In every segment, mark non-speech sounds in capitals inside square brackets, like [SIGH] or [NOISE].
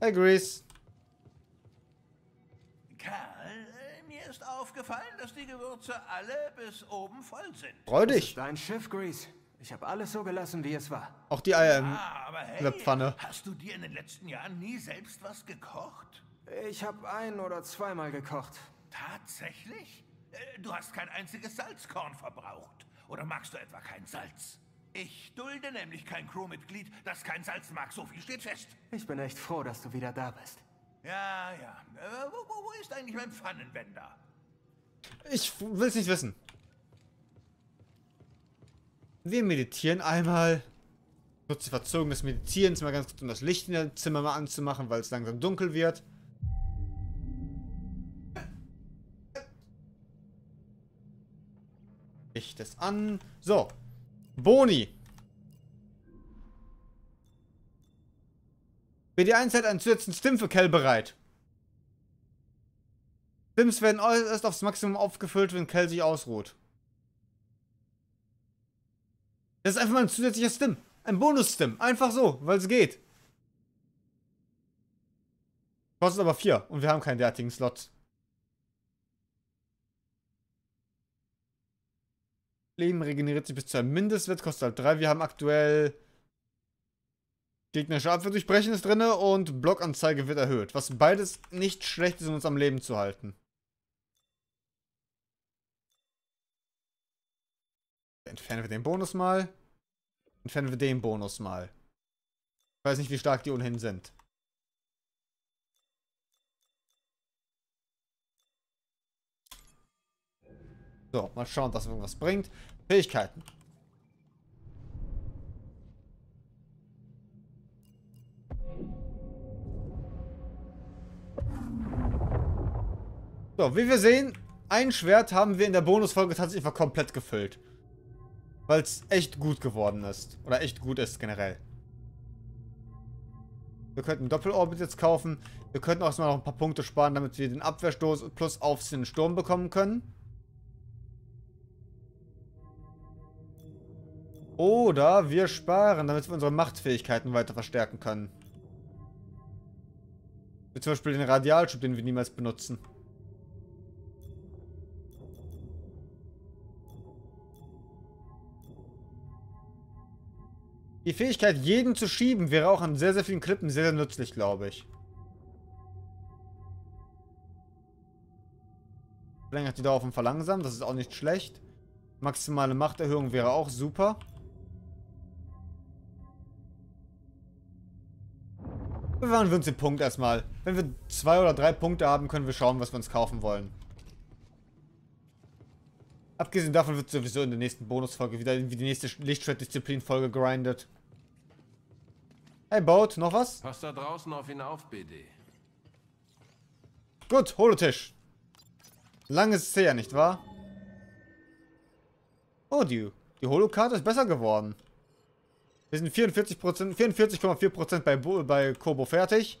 Hey, Grease. Karl, äh, mir ist aufgefallen, dass die Gewürze alle bis oben voll sind. Freu dich. dein Schiff, Grease. Ich habe alles so gelassen, wie es war. Auch die Eier im Ah, aber hey, in der Pfanne. hast du dir in den letzten Jahren nie selbst was gekocht? Ich habe ein- oder zweimal gekocht. Tatsächlich? Äh, Du hast kein einziges Salzkorn verbraucht. Oder magst du etwa kein Salz? Ich dulde nämlich kein Crewmitglied, das kein Salz mag. So viel steht fest. Ich bin echt froh, dass du wieder da bist. Ja, ja. Äh, wo, wo, wo ist eigentlich mein Pfannenwender? Ich will es nicht wissen. Wir meditieren einmal. Nutze die Verzögerung des Meditierens mal ganz kurz, um das Licht in dem Zimmer mal anzumachen, weil es langsam dunkel wird. Licht es an. So. Boni. BD1 hat einen zusätzlichen Stim für Kell bereit. Stims werden erst aufs Maximum aufgefüllt, wenn Kell sich ausruht. Das ist einfach mal ein zusätzlicher Stim. Ein Bonus-Stim. Einfach so, weil es geht. Kostet aber 4 und wir haben keinen derartigen Slot. Leben regeneriert sich bis zu einem Mindestwert, kostet halt 3. Wir haben aktuell gegnerische Abwehr durchbrechen ist drin und Blockanzeige wird erhöht. Was beides nicht schlecht ist, um uns am Leben zu halten. Entfernen wir den Bonus mal. Entfernen wir den Bonus mal. Ich weiß nicht, wie stark die ohnehin sind. So, mal schauen, ob das irgendwas bringt. Fähigkeiten. So, wie wir sehen, ein Schwert haben wir in der Bonusfolge tatsächlich einfach komplett gefüllt. Weil es echt gut geworden ist. Oder echt gut ist generell. Wir könnten Doppelorbit jetzt kaufen. Wir könnten auch erstmal noch ein paar Punkte sparen, damit wir den Abwehrstoß plus Aufsehen Sturm bekommen können. Oder wir sparen, damit wir unsere Machtfähigkeiten weiter verstärken können. Wie zum Beispiel den Radialschub, den wir niemals benutzen. Die Fähigkeit, jeden zu schieben, wäre auch an sehr, sehr vielen Klippen sehr, sehr nützlich, glaube ich. Verlängert die Dauer vom Verlangsamen, das ist auch nicht schlecht. Maximale Machterhöhung wäre auch super. Bewahren wir uns den Punkt erstmal. Wenn wir zwei oder drei Punkte haben, können wir schauen, was wir uns kaufen wollen. Abgesehen davon wird sowieso in der nächsten Bonusfolge wieder wie die nächste Lichtschwertdisziplin-Folge grindet. Hey, Boat, noch was? Pass da draußen auf ihn auf, BD. Gut, Holotisch. Lang ist es her, nicht wahr? Oh, die, die Holokarte ist besser geworden. Wir sind 44%, 44,4% bei, Bo- bei Kobo fertig.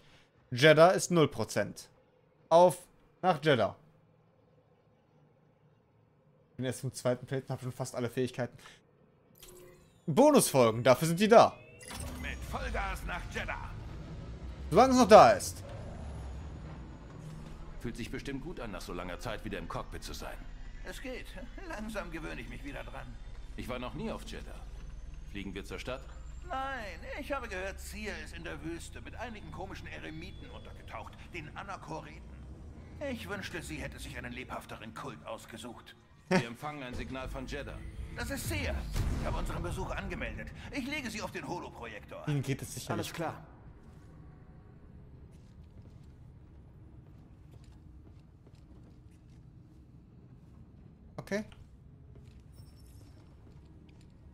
Jeddah ist 0%. Auf nach Jeddah. Ich bin erst im zweiten Plate und habe schon fast alle Fähigkeiten. Bonusfolgen, dafür sind die da. Vollgas nach Jeddah. Solange es noch da ist. Fühlt sich bestimmt gut an, nach so langer Zeit wieder im Cockpit zu sein. Es geht. Langsam gewöhne ich mich wieder dran. Ich war noch nie auf Jeddah. Fliegen wir zur Stadt? Nein, ich habe gehört, Zier ist in der Wüste mit einigen komischen Eremiten untergetaucht, den Anachoreten. Ich wünschte, sie hätte sich einen lebhafteren Kult ausgesucht. Wir empfangen ein Signal von Jeddah. Das ist Seer. Ich habe unseren Besuch angemeldet. Ich lege sie auf den Holoprojektor. Ihnen geht es sicherlich. Alles klar. Okay.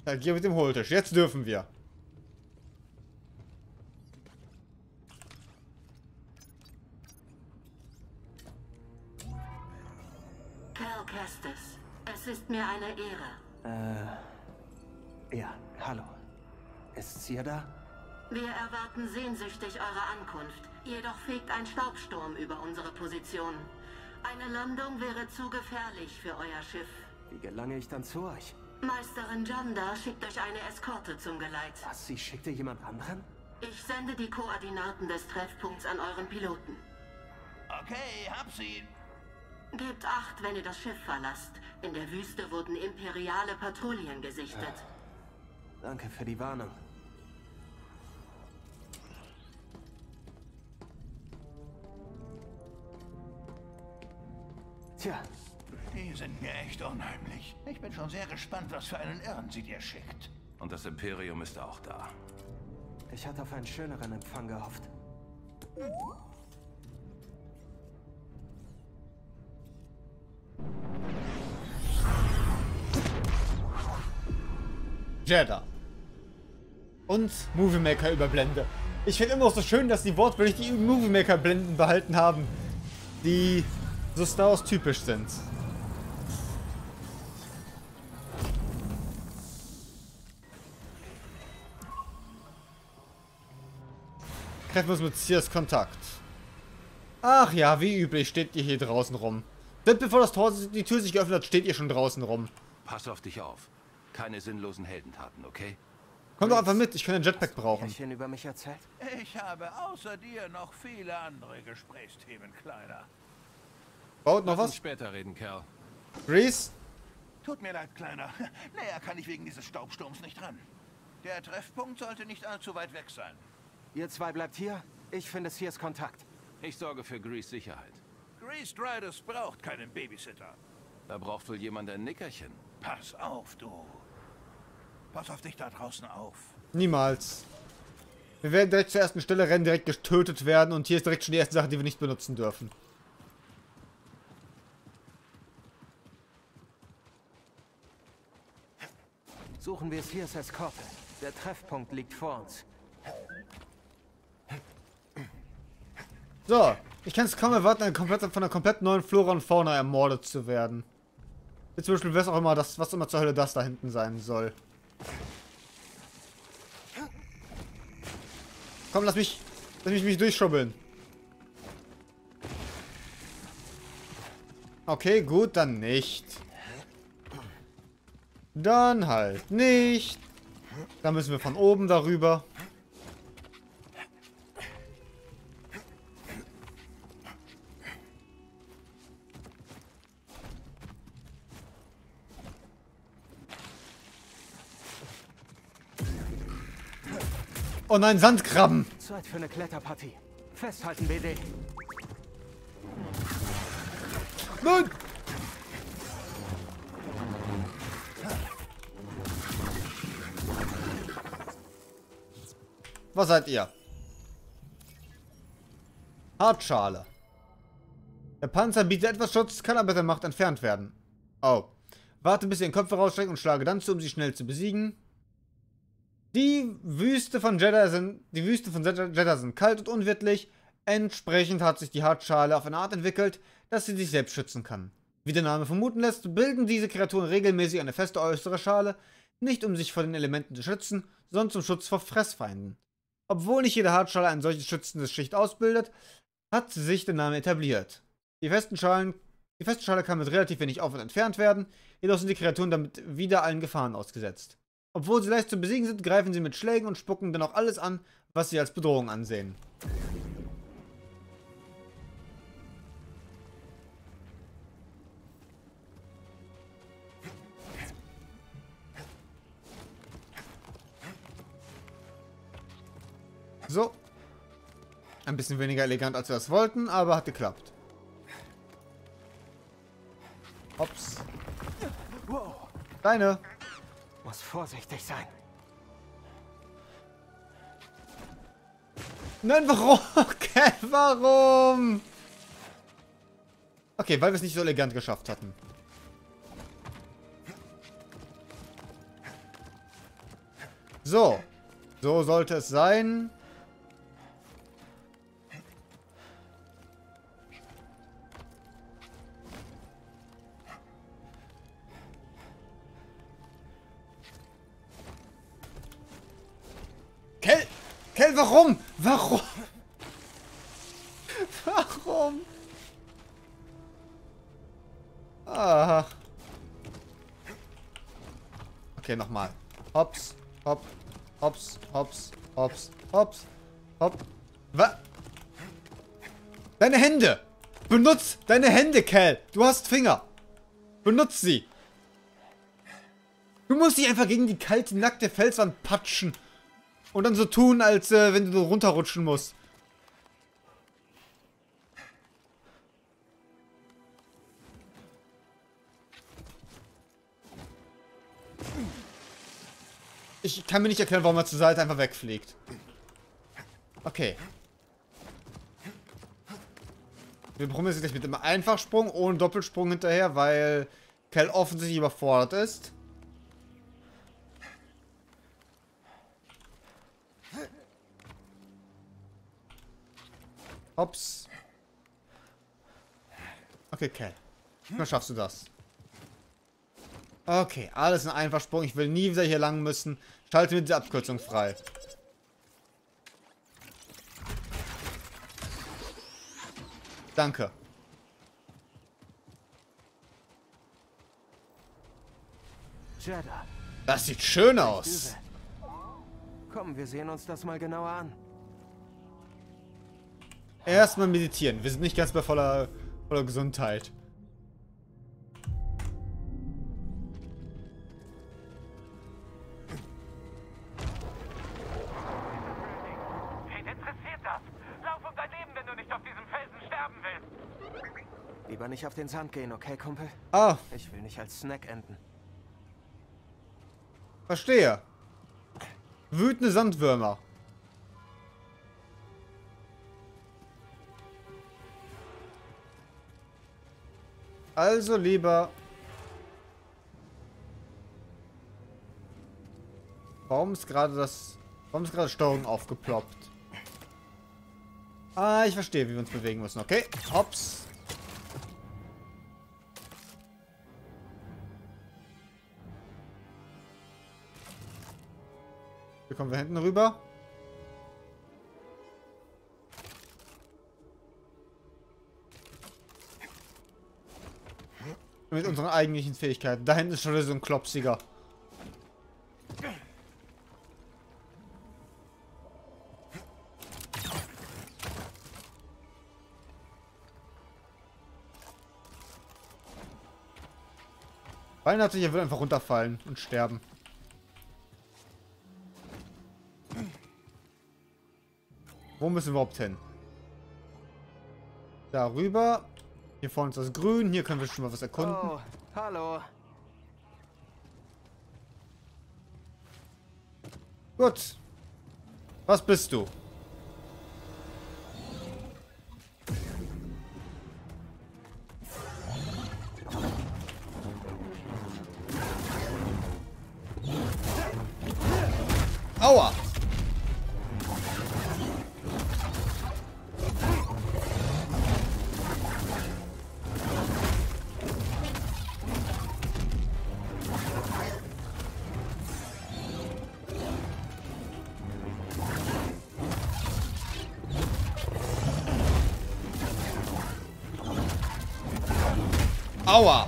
Ja, geh mit dem Holtisch. Jetzt dürfen wir. Cal Kestis, es ist mir eine Ehre. Ja, hallo. Ist Sia da? Wir erwarten sehnsüchtig eure Ankunft. Jedoch fegt ein Staubsturm über unsere Position. Eine Landung wäre zu gefährlich für euer Schiff. Wie gelange ich dann zu euch? Meisterin Janda schickt euch eine Eskorte zum Geleit. Was, sie schickte jemand anderen? Ich sende die Koordinaten des Treffpunkts an euren Piloten. Okay, hab sie. Gebt acht, wenn ihr das Schiff verlasst. In der Wüste wurden imperiale Patrouillen gesichtet. Danke für die Warnung. Tja, Die sind mir echt unheimlich. Ich bin schon sehr gespannt, was für einen Irren sie dir schickt. Und das Imperium ist auch da. ich hatte auf einen schöneren Empfang gehofft. Jeddah. Und Movie Maker Überblende. Ich finde immer so schön, dass die wortwörtlich die Movie Maker Blenden behalten haben, die so Star Wars typisch sind. Treffen wir uns mit Sears Kontakt. Ach ja, wie üblich steht ihr hier draußen rum. Denn bevor das Tor, die Tür sich geöffnet hat, steht ihr schon draußen rum. Pass auf dich auf. Keine sinnlosen Heldentaten, okay? Komm doch einfach mit, ich kann ein Jetpack brauchen. Märchen über mich erzählt? Ich habe außer dir noch viele andere Gesprächsthemen, Kleiner. Baut noch was? später reden, Kerl. Reese? Tut mir leid, Kleiner. Näher kann ich wegen dieses Staubsturms nicht ran. Der Treffpunkt sollte nicht allzu weit weg sein. Ihr zwei bleibt hier. Ich finde Sears Kontakt. Ich sorge für Grease Sicherheit. Greased Riders braucht keinen Babysitter. Da braucht wohl jemand ein Nickerchen. Pass auf, du. Pass auf dich da draußen auf. Niemals. Wir werden direkt zur ersten Stelle rennen, direkt getötet werden und hier ist direkt schon die erste Sache, die wir nicht benutzen dürfen. Suchen wir Sears Eskorte. Der Treffpunkt liegt vor uns. So, ich kann es kaum erwarten, von einer komplett neuen Flora und Fauna ermordet zu werden. Jetzt zum Beispiel, was auch immer das, was immer zur Hölle das da hinten sein soll. Komm, lass mich, lass mich mich durchschubbeln. Okay, gut, dann nicht. Dann halt nicht. Dann müssen wir von oben darüber. Oh nein, Sandkrabben. Zeit für eine Kletterpartie. Festhalten, BD. Nein! Was seid ihr? Hartschale. Der Panzer bietet etwas Schutz, kann aber der Macht entfernt werden. Oh. Warte, bis ihr den Kopf herausstreckt und schlage dann zu, um sie schnell zu besiegen. Die Wüste von Jeddah sind, die Wüste von Jeddah sind kalt und unwirtlich. Entsprechend hat sich die Hartschale auf eine Art entwickelt, dass sie sich selbst schützen kann. Wie der Name vermuten lässt, bilden diese Kreaturen regelmäßig eine feste äußere Schale, nicht um sich vor den Elementen zu schützen, sondern zum Schutz vor Fressfeinden. Obwohl nicht jede Hartschale ein solches schützendes Schicht ausbildet, hat sich der Name etabliert. Die festen Schalen, die feste Schale kann mit relativ wenig Aufwand entfernt werden, jedoch sind die Kreaturen damit wieder allen Gefahren ausgesetzt. Obwohl sie leicht zu besiegen sind, greifen sie mit Schlägen und spucken dennoch alles an, was sie als Bedrohung ansehen. So. Ein bisschen weniger elegant, als wir das wollten, aber hat geklappt. Hops. Deine. Muss vorsichtig sein. Nein, warum? [LAUGHS] Okay, warum? Okay, weil wir es nicht so elegant geschafft hatten. So. So sollte es sein. Kel, warum? Warum? Warum? Ah. Okay, nochmal. Hops, hopp, hops, hops, hops, hops, Hopp. Was? Deine Hände! Benutz deine Hände, Cal! Du hast Finger! Benutz sie! Du musst dich einfach gegen die kalte, nackte Felswand patschen. Und dann so tun, als äh, wenn du runterrutschen musst. Ich kann mir nicht erklären, warum er zur Seite einfach wegfliegt. Okay. Wir probieren es gleich mit einem Einfachsprung ohne Doppelsprung hinterher, weil Cal offensichtlich überfordert ist. Hops. Okay, Cal. Dann schaffst du das. Okay, alles ein Einfachsprung. Ich will nie wieder hier lang müssen. Schalte mir diese Abkürzung frei. Danke. Das sieht schön aus. Komm, wir sehen uns das mal genauer an. Erstmal meditieren. Wir sind nicht ganz bei voller, voller Gesundheit. Wen interessiert das? Lauf um dein Leben, wenn du nicht auf diesem Felsen sterben willst. Lieber nicht auf den Sand gehen, okay, Kumpel? Ah, Ich will nicht als Snack enden. verstehe. Wütende Sandwürmer. Also lieber... Warum ist gerade das... Warum ist gerade Steuerung aufgeploppt? Ah, ich verstehe, wie wir uns bewegen müssen. Okay, hops. Hier kommen wir hinten rüber. Mit unseren eigentlichen Fähigkeiten. Da hinten ist schon so ein Klopsiger. Weihnachtlich, er wird einfach runterfallen und sterben. Wo müssen wir überhaupt hin? Darüber. Hier vorne ist das Grün. Hier können wir schon mal was erkunden. Oh, hallo. Gut. Was bist du? Aua! Aua!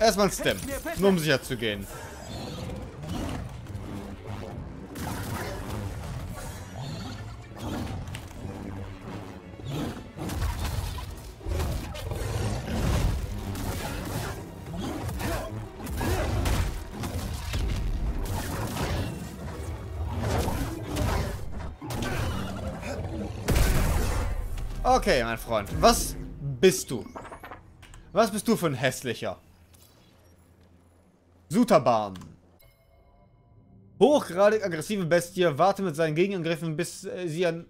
Erstmal ein Stem, nur um sicher zu gehen. Okay, mein Freund. Was bist du? Was bist du für ein hässlicher? Sutaban. Hochgradig aggressive Bestie. Warte mit seinen Gegenangriffen, bis äh, sie an...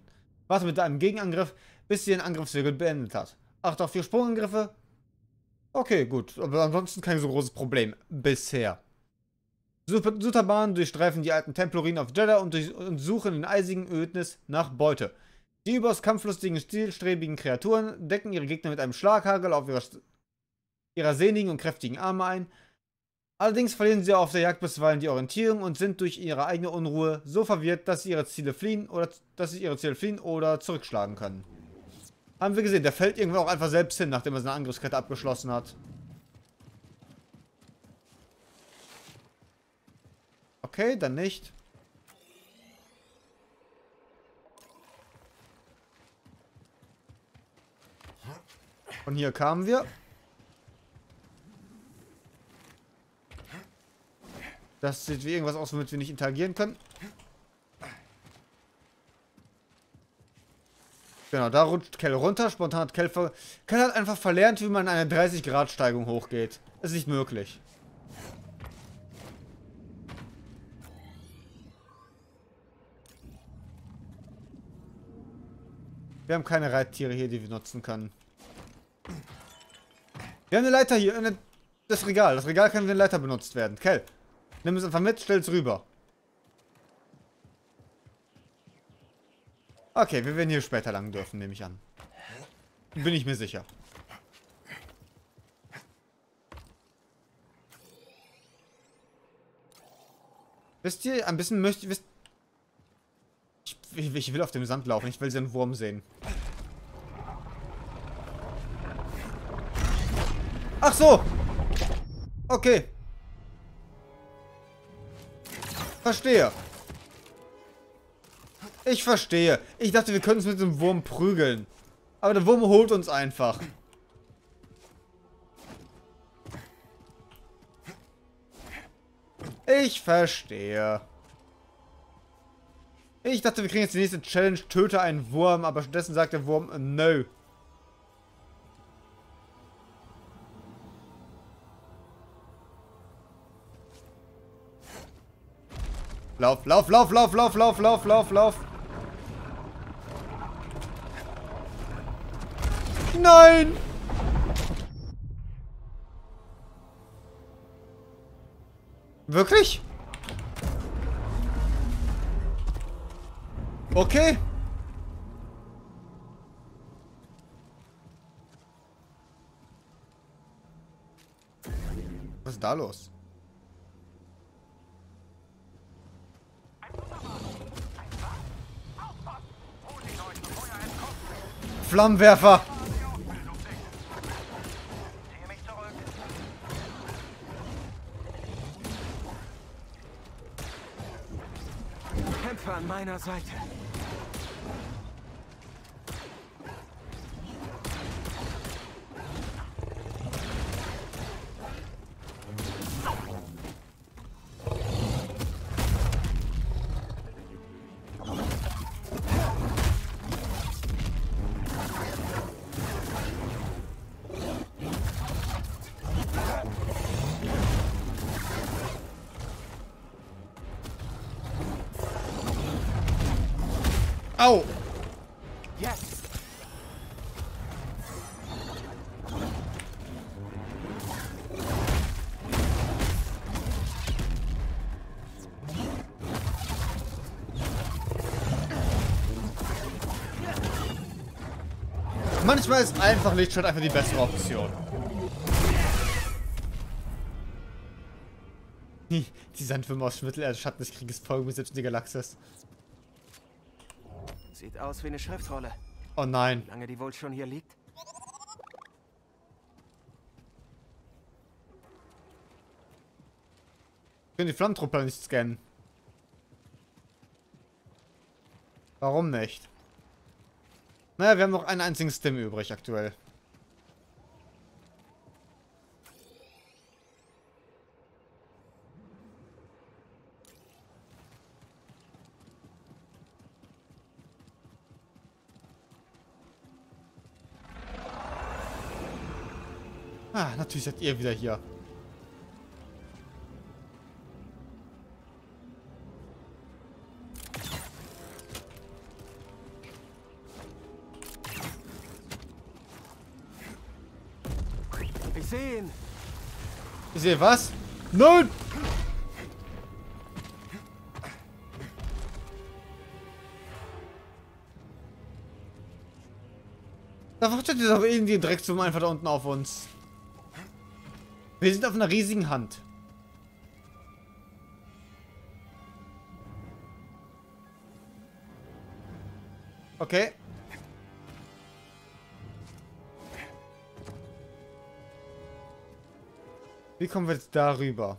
Warte mit deinem Gegenangriff, bis sie ihren Angriffszirkel beendet hat. Acht auf vier Sprungangriffe. Okay, gut. Aber ansonsten kein so großes Problem. Bisher. Sutaban durchstreifen die alten Tempelruinen auf Jeddah und, durch, und suchen in eisigen Ödnis nach Beute. Die überaus kampflustigen, stilstrebigen Kreaturen decken ihre Gegner mit einem Schlaghagel auf ihrer, ihrer sehnigen und kräftigen Arme ein. Allerdings verlieren sie auf der Jagd bisweilen die Orientierung und sind durch ihre eigene Unruhe so verwirrt, dass sie ihre Ziele fliehen oder dass sie ihre Ziele fliehen oder zurückschlagen können. Haben wir gesehen, der fällt irgendwann auch einfach selbst hin, nachdem er seine Angriffskette abgeschlossen hat. Okay, dann nicht. Von hier kamen wir. Das sieht wie irgendwas aus, womit wir nicht interagieren können. Genau, da rutscht Kell runter. Spontan hat Kell, ver Kell hat einfach verlernt, wie man eine 30-Grad-Steigung hochgeht. Das ist nicht möglich. Wir haben keine Reittiere hier, die wir nutzen können. Wir haben eine Leiter hier. Eine, das Regal. Das Regal kann wie eine Leiter benutzt werden. Kell, nimm es einfach mit, stell es rüber. Okay, wir werden hier später lang dürfen, nehme ich an. Bin ich mir sicher. Wisst ihr, ein bisschen möchte ich... Ich, will auf dem Sand laufen, ich will einen Wurm sehen. Ach so! Okay. Verstehe. Ich verstehe. Ich dachte, wir können uns mit dem Wurm prügeln. Aber der Wurm holt uns einfach. Ich verstehe. Ich dachte, wir kriegen jetzt die nächste Challenge, töte einen Wurm, aber stattdessen sagt der Wurm, no. Lauf, lauf, lauf, lauf, lauf, lauf, lauf, lauf, lauf. Nein! Wirklich? Okay. Was ist da los? Flammenwerfer! Kämpfe an meiner Seite. Manchmal ist einfach Lichtschwert einfach die bessere Option. Die, Sandwürmer aus Mittelerde Schatten des Krieges folgen mir selbst in die Galaxis. Sieht aus wie eine Schriftrolle. Oh nein. Wie lange die wohl schon hier liegt? Ich kann die Flammentruppler nicht scannen. Warum nicht? Naja, wir haben noch einen einzigen Stim übrig aktuell. Ah, natürlich seid ihr wieder hier. Ich sehe ihn. Ich sehe was? Nein! Da wartet jetzt doch irgendwie direkt zum einfach da unten auf uns. Wir sind auf einer riesigen Hand. Okay. Wie kommen wir jetzt darüber?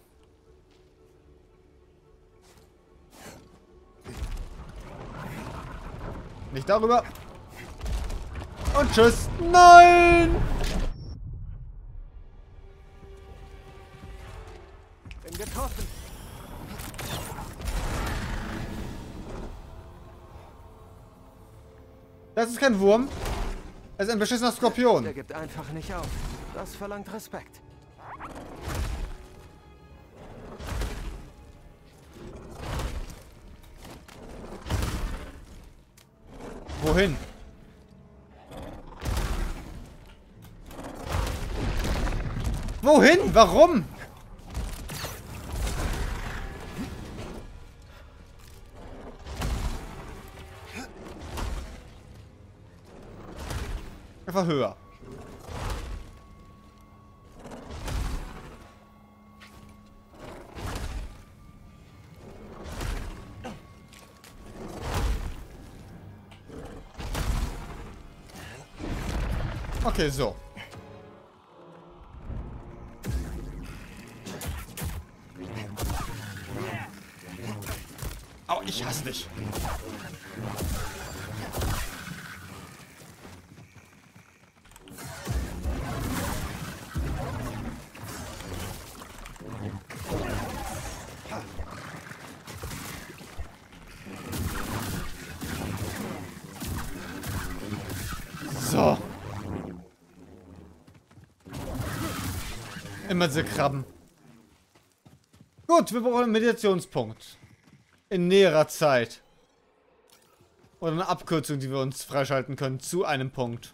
Nicht darüber. Und tschüss. Nein! Bin getroffen. Das ist kein Wurm. Es ist ein beschissener Skorpion. Der gibt einfach nicht auf. Das verlangt Respekt. Wohin? Wohin? Warum? Einfach höher. Okay, Immer diese Krabben. Gut, wir brauchen einen Meditationspunkt. In näherer Zeit. Oder eine Abkürzung, die wir uns freischalten können zu einem Punkt.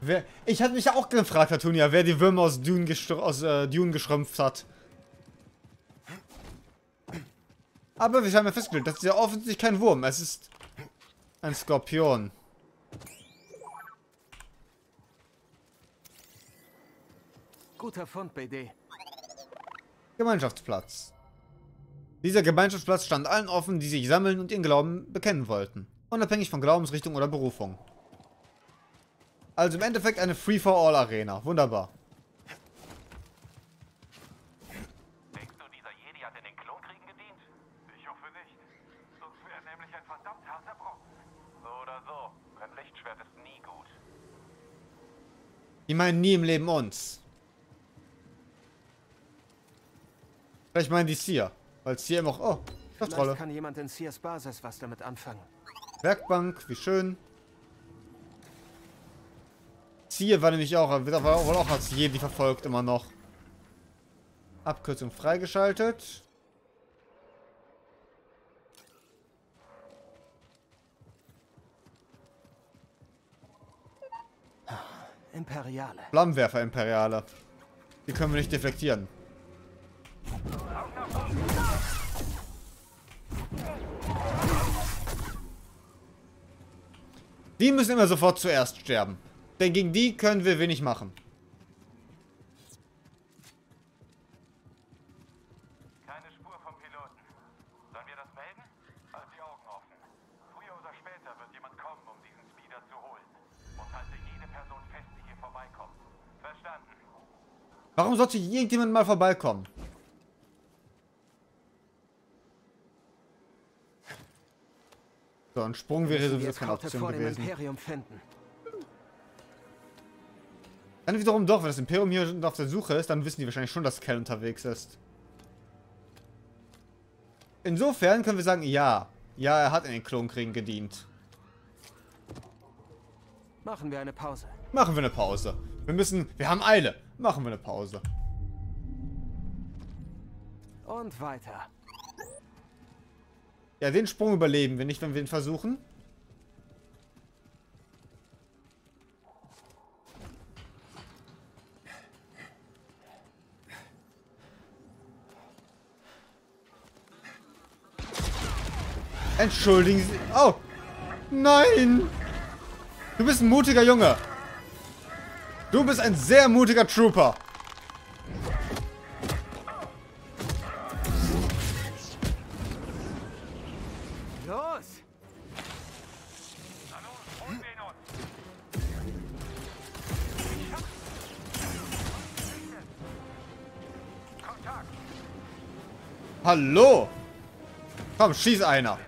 Wer, ich hatte mich ja auch gefragt, Tatunia, wer die Würmer aus Dune, aus, äh, Dune geschrumpft hat. Aber wir haben ja festgestellt, das ist ja offensichtlich kein Wurm. Es ist ein Skorpion. Guter Fund, BD. Gemeinschaftsplatz. Dieser Gemeinschaftsplatz stand allen offen, die sich sammeln und ihren Glauben bekennen wollten. Unabhängig von Glaubensrichtung oder Berufung. Also im Endeffekt eine Free-for-All-Arena. Wunderbar. Denkst du, dieser Jedi hat in den Klonkriegen gedient? Ich hoffe nicht. Sonst wäre er nämlich ein verdammt harter Brocken. So oder so. Ein Lichtschwert ist nie gut. Die meinen nie im Leben uns. Vielleicht meinen die Seer. Weil Seer immer auch... Oh, Schriftrolle. Kann jemand in Sears Basis was damit anfangen. Werkbank, wie schön. Seer war nämlich auch, wird aber wohl auch als Jedi verfolgt immer noch. Abkürzung freigeschaltet. Imperiale. Flammenwerfer Imperiale. Die können wir nicht deflektieren. Die müssen immer sofort zuerst sterben. Denn gegen die können wir wenig machen. Keine Spur vom Piloten. Sollen wir das melden? Vorbeikommt. Verstanden? Warum sollte irgendjemand mal vorbeikommen? So, ein Sprung wäre sowieso keine Option gewesen. Imperium finden. Dann wiederum doch, wenn das Imperium hier auf der Suche ist, dann wissen die wahrscheinlich schon, dass Cal unterwegs ist. Insofern können wir sagen, ja. Ja, er hat in den Klonkriegen gedient. Machen wir eine Pause. Machen wir eine Pause. Wir müssen, wir haben Eile. Machen wir eine Pause. Und weiter. Ja, den Sprung überleben wir nicht, wenn wir ihn versuchen. Entschuldigen Sie. Oh! Nein! Du bist ein mutiger Junge. Du bist ein sehr mutiger Trooper. Los! Hallo? Komm, schieß einer.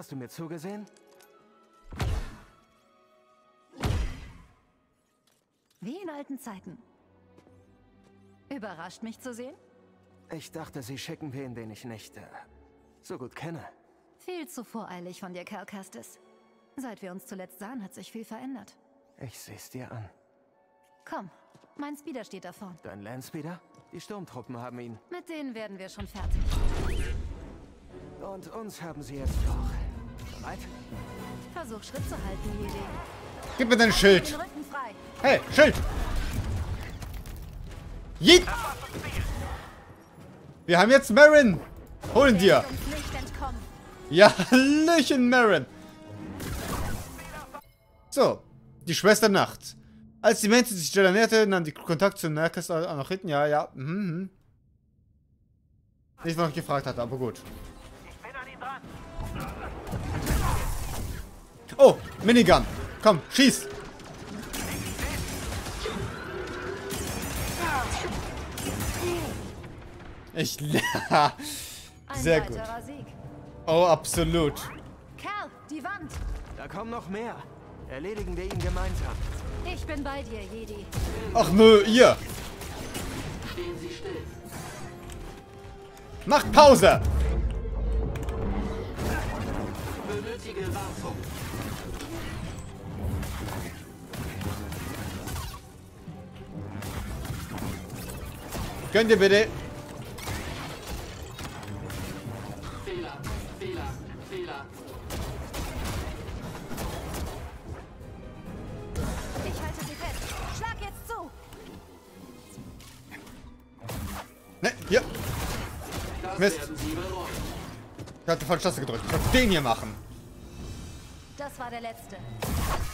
Hast du mir zugesehen? Wie in alten Zeiten. Überrascht mich zu sehen? Ich dachte, sie schicken wen, den ich nicht äh, so gut kenne. Viel zu voreilig von dir, Cal Kestis. Seit wir uns zuletzt sahen, hat sich viel verändert. Ich seh's dir an. Komm, mein Speeder steht da vorn. Dein Landspeeder? Die Sturmtruppen haben ihn. Mit denen werden wir schon fertig. Und uns haben sie jetzt auch. Bereit? Versuch Schritt zu halten, Jedi. Gib mir dein Schild. Hey, Schild. Yeet. Wir haben jetzt Marin. Holen dir. Ja, [LAUGHS] Hallöchen, Marin. So, die Schwester Nacht. Als die Menschen sich Jedi näherte, nahm die Kontakt zu Nerkes nach hinten. Ja, ja. Mhm. mhm. Nicht, was ich gefragt hatte, aber gut. Ich bin an ihm dran. Oh, Minigun. Komm, schieß. Ich... [LAUGHS] Sehr gut. weiterer Sieg. Oh, absolut. Cal, die Wand. Da kommen noch mehr. Erledigen wir ihn gemeinsam. Ich bin bei dir, Jedi. Ach nö, ihr. Stehen Sie still. Macht Pause. Benötige Wartung. Gönn dir bitte. Fehler, Fehler, Fehler. Ich halte sie fest. Schlag jetzt zu. Ne, hier. Das Mist. Ich hatte falsch Taste gedrückt. Ich wollte den hier machen. Das war der letzte.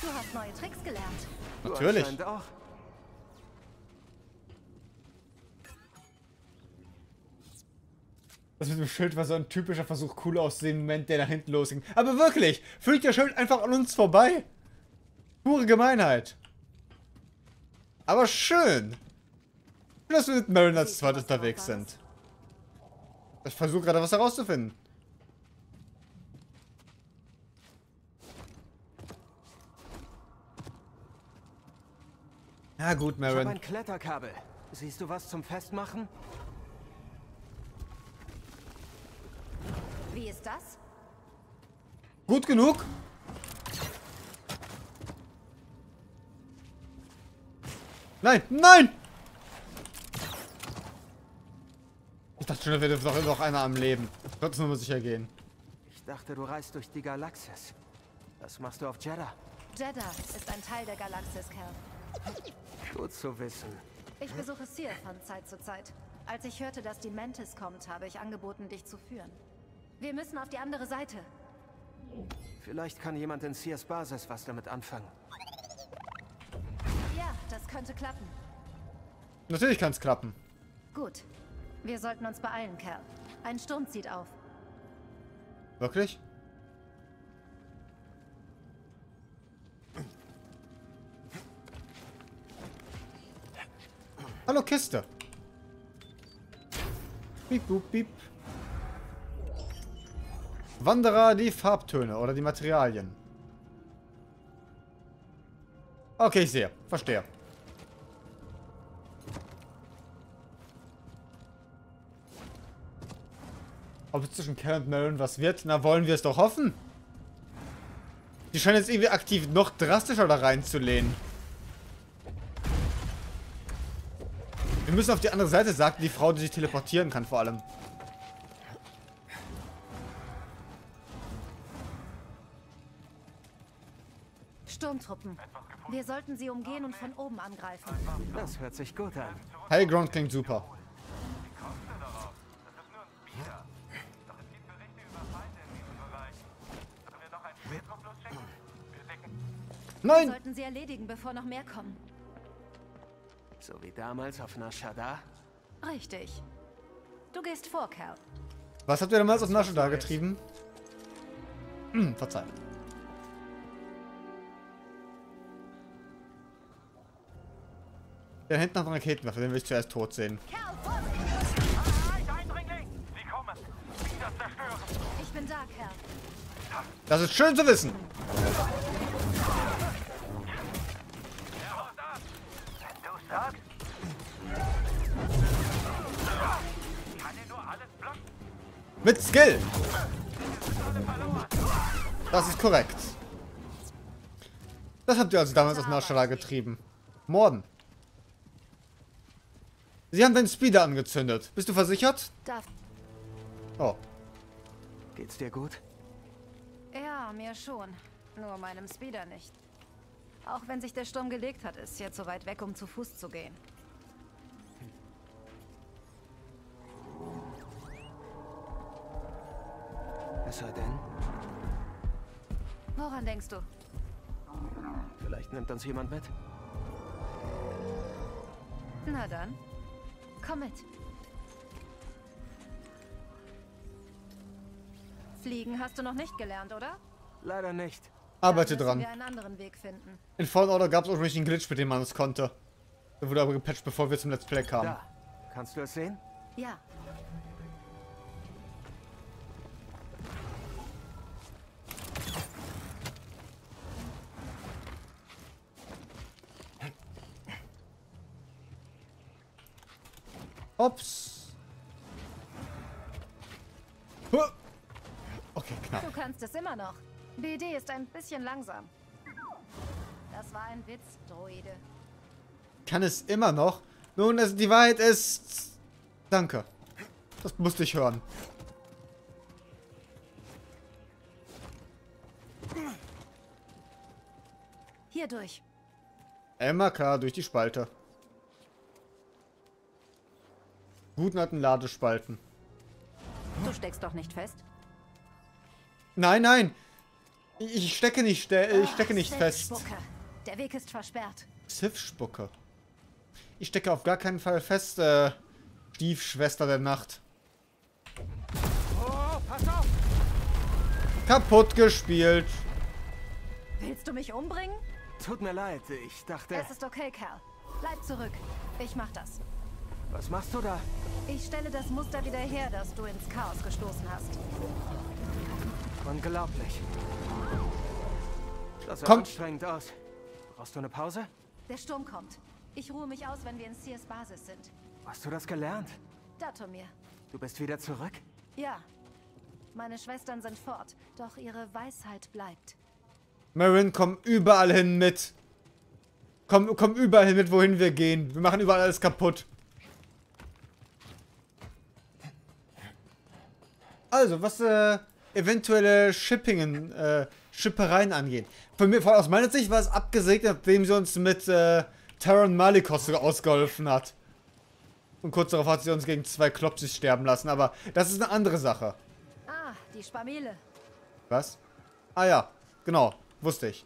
Du hast neue Tricks gelernt. Du Natürlich. anscheinend auch. Das mit dem Schild war so ein typischer Versuch, cool auszusehen, Moment, der da hinten losging. Aber wirklich, fliegt der Schild einfach an uns vorbei. Pure Gemeinheit. Aber schön. Schön, dass wir mit Marin als zweit unterwegs sind. Ich versuche gerade was herauszufinden. Ja gut, Ich habe Marin. ein Kletterkabel. Siehst du was zum Festmachen? Wie ist das? Gut genug? Nein, nein! Ich dachte schon, da wäre doch noch einer am Leben. Trotzdem nur mal sicher gehen. Ich dachte, du reist durch die Galaxis. Was machst du auf Jeddah? Jeddah ist ein Teil der Galaxis, Cal. Gut zu wissen. Ich besuche Seer von Zeit zu Zeit. Als ich hörte, dass die Mantis kommt, habe ich angeboten, dich zu führen. Wir müssen auf die andere Seite. Vielleicht kann jemand in Sears Basis was damit anfangen. Ja, das könnte klappen. Natürlich kann es klappen. Gut. Wir sollten uns beeilen, Cal. Ein Sturm zieht auf. Wirklich? Hallo Kiste. Piep, boop, piep. Wanderer die Farbtöne oder die Materialien. Okay, ich sehe. Verstehe. Ob es zwischen Cal und Marin was wird? Na, wollen wir es doch hoffen. Die scheinen jetzt irgendwie aktiv noch drastischer da reinzulehnen. Wir müssen auf die andere Seite, sagte die Frau, die sich teleportieren kann vor allem. Sturmtruppen. Wir sollten sie umgehen und von oben angreifen. Das hört sich gut an. High Ground klingt super. Wir Nein! sollten sie erledigen, bevor noch mehr kommen. So wie damals auf Nashada. Richtig. Du gehst vor, Cal. Was habt ihr damals auf Nasche da getrieben? Hm, Verzeihung. Der hinten hat eine Raketenwaffe, den will ich zuerst tot sehen. Ich bin da. Das ist schön zu wissen. Mit Skill. Das ist korrekt. Das habt ihr also damals aus Nashada getrieben. Morden. Sie haben deinen Speeder angezündet. Bist du versichert? Darf. Oh. Geht's dir gut? Ja, mir schon. Nur meinem Speeder nicht. Auch wenn sich der Sturm gelegt hat, ist jetzt so weit weg, um zu Fuß zu gehen. Es sei denn, Woran denkst du? vielleicht nimmt uns jemand mit. Na dann, komm mit. Fliegen hast du noch nicht gelernt, oder? Leider nicht. Arbeite dran. wir einen anderen Weg finden. In Fallen Order gab es ursprünglich einen Glitch, mit dem man es konnte. Der wurde aber gepatcht, bevor wir zum Let's Play kamen. Da. Kannst du es sehen? Ja, Ups. Okay, knapp. du kannst es immer noch. BD ist ein bisschen langsam. Das war ein Witz, Droide. Kann es immer noch. Nun, also die Wahrheit ist... Danke. Das musste ich hören. Hier durch. Immer klar, durch die Spalte. Guten alten Ladespalten. Du steckst doch nicht fest. Nein, nein. Ich stecke nicht, ste ich stecke nicht Ach, fest. Der Weg ist versperrt. Sith-Spucke. Ich stecke auf gar keinen Fall fest, äh, Stiefschwester der Nacht. Oh, pass auf! Kaputt gespielt. Willst du mich umbringen? Tut mir leid, ich dachte... Es ist okay, Cal. Bleib zurück. Ich mach das. Was machst du da? Ich stelle das Muster wieder her, das du ins Chaos gestoßen hast. Unglaublich. Das sah Komm. anstrengend aus. Brauchst du eine Pause? Der Sturm kommt. Ich ruhe mich aus, wenn wir in Sears Basis sind. Hast du das gelernt? Datomir. Du bist wieder zurück? Ja. Meine Schwestern sind fort, doch ihre Weisheit bleibt. Marin, komm überall hin mit. Komm, komm überall hin mit, wohin wir gehen. Wir machen überall alles kaputt. Also, was äh, eventuelle Shippingen, äh, Schippereien angeht. Von mir, aus meiner Sicht war es abgesegnet, nachdem sie uns mit äh, Taron Malikos ausgeholfen hat. Und kurz darauf hat sie uns gegen zwei Klopsis sterben lassen, aber das ist eine andere Sache. Ah, die Spamele. Was? Ah ja, genau, wusste ich.